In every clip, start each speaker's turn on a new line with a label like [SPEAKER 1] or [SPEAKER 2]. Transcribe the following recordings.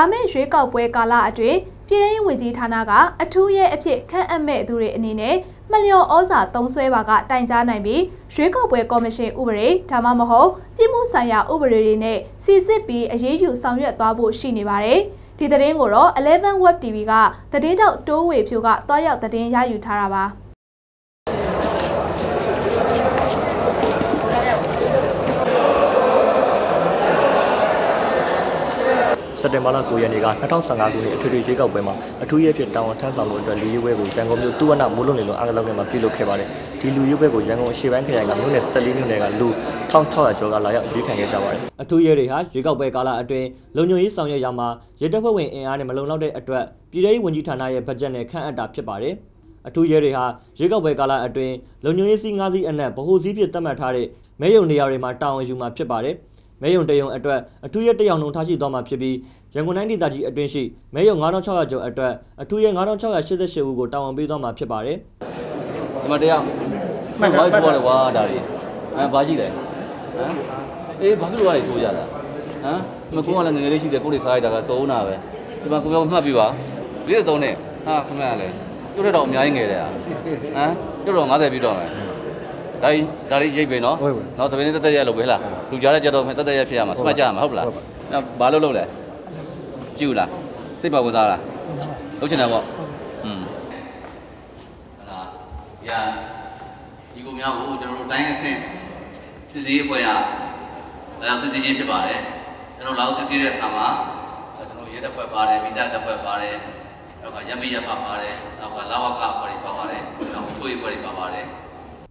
[SPEAKER 1] လာမယ့်ရွေးကောက်ပွဲကာလအတွင်းပြည်ထောင်ဝင်ကြီးဌာနကအထူးရဲအဖြစ်ခန့်အပ်မဲ့သူတွေအနေနဲ့မလျော်ဩဇာသုံးစွဲပါကတိုင်ကြားနိုင်ပြီးရွေးကောက်ပွဲကော်မရှင်ဥပဒေဒါမှမဟုတ်ပြည်မှုဆိုင်ရာဥပဒေတွေနဲ့စီစစ်ပြီးအရေးယူဆောင်ရွက်သွားဖို့ရှိနေပါတယ်။ဒီသတင်းကိုတော့11 Web TV ကသတင်းတောက်တိုးဝေဖြိုကတွားရောက်သတင်းရယူထားတာပါ။
[SPEAKER 2] စက်တင်ဘာလ9ရက်နေ့က2015ခုနှစ်အထွေထွေရွေးကောက်ပွဲမှာအထူးရဲဖြစ်တာဝန်ထမ်းဆောင်မှုအတွက်လူရေးပွဲကိုရန်ကုန်မြို့တူဝနမိုးလုံးနေလုံးအားကစားကွင်းမှာပြုလုပ်ခဲ့ပါတယ်။ဒီလူရေးပွဲကိုရန်ကုန်အရှေ့ပိုင်းခရိုင်ကမြို့နယ်14မြို့နယ်ကလူ1600ကျော်ကလာရောက်ရွေးခံခဲ့ကြပါတယ်။အထူးရဲတွေဟာရွေးကောက်ပွဲကာလအတွင်းလုံခြုံရေးဆောင်ရွက်ရမှာရဲတပ်ဖွဲ့ဝင်အင်အားနဲ့မလုံလောက်တဲ့အတွက်ပြည်ထောင်ဝန်ကြီးဌာနရဲ့ဘတ်ဂျက်နဲ့ခန့်အပ်တာဖြစ်ပါတယ်။အထူးရဲတွေဟာရွေးကောက်ပွဲကာလအတွင်းလုံခြုံရေးစီး၅စီးအနက်ဗဟိုစည်းဖြစ်သတ်မှတ်ထားတဲ့မဲယုံနေရာတွေမှာတာဝန်ယူမှာဖြစ်ပါတယ်။ မဲယုံတယုံအတွက်အထူးရတယောက်နှုံထားရှိသွားမှာဖြစ်ပြီးရန်ကုန်တိုင်းဒေသကြီးအတွင်းရှိမဲယုံ9600ကျော်အတွက်အထူးရ9688ဦးကိုတာဝန်ပေးသွားမှာဖြစ်ပါတယ်
[SPEAKER 3] ဒီမှာတရားမှန်ပါဘာပြောလဲကွာဒါတွေဟမ်ဘာကြည့်လဲဟမ်အေးဘာဖြစ်လို့လဲထိုးကြတာဟမ်ဒီမှာကိုကလည်းငငယ်လေးရှိတယ်ကိုတွေစားရတာကစုံနာပဲဒီမှာကိုပြောမှတ်ပြပါ43နဲ့ဟာခမရလဲကျွတ်တော့အများကြီးငယ်တယ်ဟာဟမ်ကျွတ်တော့90ပြီးတော့မယ် ဒါကြီးဒါလေးရိတ်ပဲနော်နော်သမင်းတက်တက်ရလို့ပဲဟလားလူကြားတဲ့ကြတော့တက်တက်ရဖြစ်ရမှာစမတ်ကြမှာဟုတ်လားနော်ဘာလို့လုပ်လဲကြည့်လားစိတ်ပါဝင်သားလားလုပ်ချင်တယ်ပေါ့อืมဟလာညာဒီကုများကိုကျွန်တော်တို့တိုင်းအဆင့်စစ်စေးအဖွဲ့ရလာစစ်စေးချင်းဖြစ်ပါတယ်ကျွန်တော်လောက်စစ်စေးတဲ့အခါမှာကျွန်တော်ရဲတပ်ဖွဲ့ပါတယ်မိသားတပ်ဖွဲ့ပါတယ်နောက်ကရမေးရပါပါတယ်နောက်ကလာဝကအဖွဲ့တွေပါပါတယ်နောက်ချိုးရေးအဖွဲ့တွေပါပါတယ်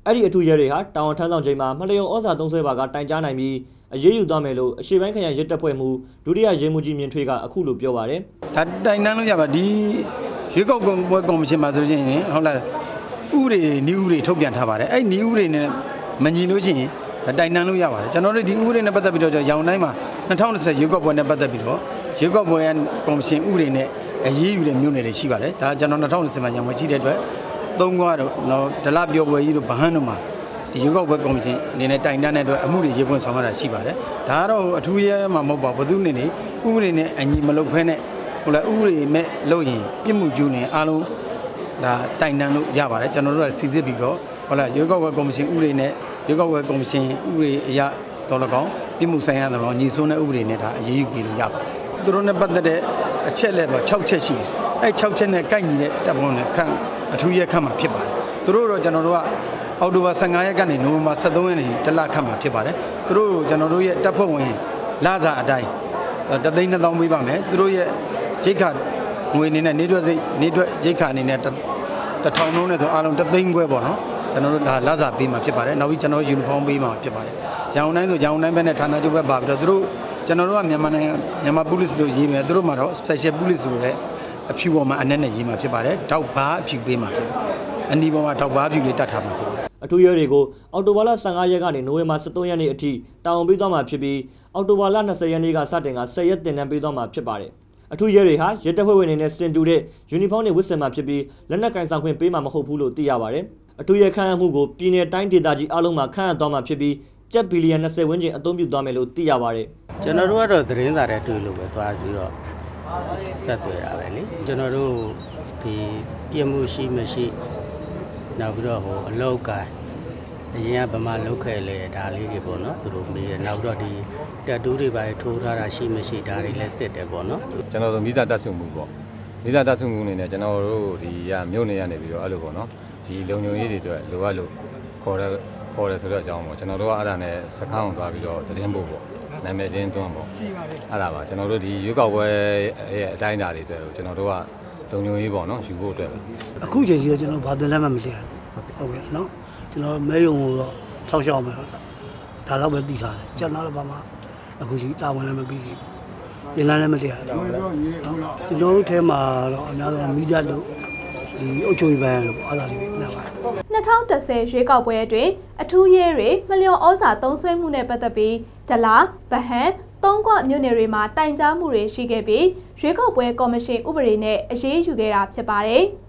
[SPEAKER 2] အဲ့ဒီအထူးရဲတွေဟာတာဝန်ထမ်းဆောင်ချိန်မှာမလျော်ဩဇာသုံးဆွဲပါကတိုင်ကြားနိုင်ပြီးအရေးယူသွားမယ်လို့အရှိပိုင်းခရိုင်ရဲတပ်ဖွဲ့မှဒုတိယရဲမှူးကြီးမြင့်ထွေးကအခုလိုပြောပါတယ်။
[SPEAKER 4] ဒါတိုင်တန်းလို့ရပါဒီရွေးကောက်ပွဲကော်မရှင်မှာဆိုရင်ဟုတ်လားဥပဒေနည်းဥပဒေထုတ်ပြန်ထားပါတယ်။အဲ့နည်းဥပဒေနဲ့မညီလို့ရှိရင်တိုင်တန်းလို့ရပါတယ်။ကျွန်တော်တို့ဒီဥပဒေနဲ့ပတ်သက်ပြီးတော့ရောင်တိုင်းမှာ2020ရွေးကောက်ပွဲနဲ့ပတ်သက်ပြီးတော့ရွေးကောက်ပွဲကော်မရှင်ဥပဒေနဲ့အရေးယူတဲ့မျိုးနယ်တွေရှိပါတယ်။ဒါကျွန်တော်2020မှာညံဝင်ရှိတဲ့အတွက် သုံးခွားတော့တော့ဒလပြောပွဲကြီးတို့ဗဟန်းတို့မှာဒီရုပ်ောက်ဘက်ကော်မရှင်အနေနဲ့တိုင်တန်းတဲ့အတွက်အမှုတွေရေပွင့်ဆောင်ရတာရှိပါတယ်ဒါကတော့အထူးရဲမှာမဟုတ်ပါဘူးဘသူနေနေဥပဒေနဲ့အညီမလုပ်ဖဲနဲ့ဟိုလေဥပဒေမဲ့လုပ်ရင်ပြစ်မှုကျူးနေအားလုံးဒါတိုင်တန်းလို့ရပါတယ်ကျွန်တော်တို့ကစီစစ်ပြီးတော့ဟိုလေရုပ်ောက်ဘက်ကော်မရှင်ဥပဒေနဲ့ရုပ်ောက်ဘက်ကော်မရှင်ဥပဒေအရတော်လကောင်ပြစ်မှုဆိုင်ရာတော်ညီဆွန်းတဲ့ဥပဒေနဲ့ဒါအရေးယူပြီးလို့ရပါတယ်သူတို့နဲ့ပတ်သက်တဲ့အချက်လက်တော့6ချက်ရှိတယ်အဲ6ချက်နဲ့ကိုက်ညီတဲ့တပ်ပုံနဲ့ခန့် အထူးရဲခန့်မှာဖြစ်ပါတယ်သူတို့တော့ကျွန်တော်တို့ကအောက်တိုဘာ15ရက်ကနေနိုဝင်ဘာ23ရက်နေ့တလခန့်မှာဖြစ်ပါတယ်သူတို့ကျွန်တော်တို့ရဲ့တပ်ဖွဲ့ဝင်လစာအတိုင်းတသိန်း2000ပေးပါမယ်သူတို့ရဲ့ရိတ်ခငွေအနေနဲ့နေတွက်စိတ်နေတွက်ရိတ်ခအနေနဲ့တထောင်လုံးနဲ့ဆိုအားလုံးတသိန်းခွဲပေါ့နော်ကျွန်တော်တို့ဒါလစာပေးမှာဖြစ်ပါတယ်နောက်ပြီးကျွန်တော်ယူနီဖောင်းပေးမှာဖြစ်ပါတယ်ရောင်တိုင်းဆိုရောင်တိုင်းပဲနဲ့ဌာနချုပ်ပဲပါပြီးတော့သူတို့ကျွန်တော်တို့ကမြန်မာနိုင်ငံမြန်မာ police လို့ရေးမယ်သူတို့မှာတော့ special police ဆိုတဲ့ အဖြူပေါ်မှာအနက်နဲ့ရေးမှာဖြစ်ပါတယ်တောက်ဘာအဖြူပေးမှာဖြစ်အနီးပေါ်မှာတောက်ဘာအဖြူလေးတတ်ထားမှာဖြစ်ပါတယ်
[SPEAKER 2] အထူးရဲတွေကိုအော်တိုဘာလ15ရက်ကနေနိုဝင်ဘာ23ရက်နေ့အထိတာဝန်ပေးသွားမှာဖြစ်ပြီးအော်တိုဘာလ20ရက်နေ့ကစတင်က10ရက်တင်နန်းပေးသွားမှာဖြစ်ပါတယ်အထူးရဲတွေဟာရဲတပ်ဖွဲ့ဝင်တွေနဲ့စင်တူတဲ့ယူနီဖောင်းတွေဝတ်ဆင်မှာဖြစ်ပြီးလက်နက်ကင်ဆောင်ခွင့်ပေးမှာမဟုတ်ဘူးလို့သိရပါတယ်အထူးရဲခန့်အပ်မှုကိုပြည်내တိုင်းဒေသကြီးအလုံးမှာခန့်အပ်သွားမှာဖြစ်ပြီးကျပ်ဘီလီယံ20ဝန်းကျင်အသုံးပြုသွားမယ်လို့သိရပါတယ်
[SPEAKER 5] ကျွန်တော်တို့ကတော့သတင်းစာတွေတွေ့လို့ပဲသွားပြီးတော့ ဆက်သွယ်တာပဲလေကျွန်တော်တို့ဒီပြမှုရှိမရှိနောက်ပြီးတော့ဟိုအလောက်ကိုင်းအရင်ကဗမာလောက်ခဲ့လေဒါလေးတွေပေါ့နော်သူတို့မေးတယ်နောက်တော့ဒီတက်တူးတွေပါထိုးထားတာရှိမရှိဒါတွေလည်းစစ်တယ်ပေါ့နော်
[SPEAKER 6] ကျွန်တော်တို့မိသားတက်ဆုံမှုပေါ့မိသားတက်ဆုံမှုအနေနဲ့ကျွန်တော်တို့ဒီရမြို့နေရနေပြီးတော့အဲ့လိုပေါ့နော်ဒီလုံခြုံရေးတွေအတွက်လိုအပ်လို့ခေါ်တယ် ခေါ်တယ်ဆိုတော့အကြောင်းပေါ့ကျွန်တော်တို့ကအဲ့ဒါနဲ့စခန်းအောင်သွားပြီးတော့သတင်းပို့ပေါ့နာမည်ချင်းတွန်းပေါ့အဲ့ဒါပါကျွန်တော်တို့ဒီရွေးကောက်ပွဲရဲ့အတိုင်းအတာတွေအတွက်ကျွန်တော်တို့ကလုံခြုံရေးပေါ့နော်ယူဖို့အတွက်
[SPEAKER 7] အခုချိန်ကြီးကျွန်တော်ဘာသွင်းလက်မှတ်မတည်ဟုတ်ကဲ့နော်ကျွန်တော်မဲယုံကိုတော့ဆောက်ရှောက်မယ်ဒါတော့ပဲတည်ထားတယ်ကျွန်တော်တော့ဘာမှအခုကြီးတာဝန်လည်းမပြီးဘူးတင်လန်းလည်းမတည်ရဘူးနော်ကျွန်တော်တို့ထဲမှာတော့အများဆုံးမိကြလို့ ဒီအုတ်ချိုဘန်လို့အားသာလေးနားပါတယ်
[SPEAKER 1] 2010ရွေးကောက်ပွဲအတွင်းအထူးရဲတွေမလျော်ဩဇာသုံးစွဲမှုနဲ့ပတ်သက်ပြီးဒလာဗဟန်သုံးကွမြို့နယ်တွေမှာတိုင်ကြားမှုတွေရှိခဲ့ပြီးရွေးကောက်ပွဲကော်မရှင်ဥပဒေနဲ့အရေးယူခဲ့တာဖြစ်ပါတယ်။